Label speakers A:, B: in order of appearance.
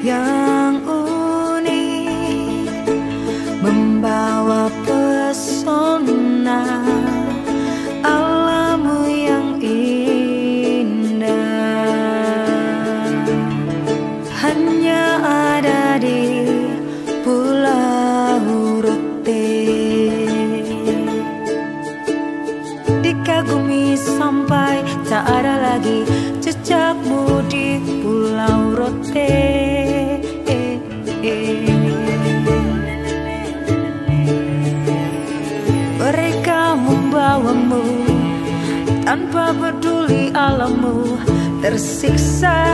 A: yang unik membawa pesona alammu yang indah. Hanya ada di Pulau Rote. Dikagumi sampai tak ada lagi jejakmu di Pulau Rote. Mereka membawamu tanpa peduli alammu. Tersiksa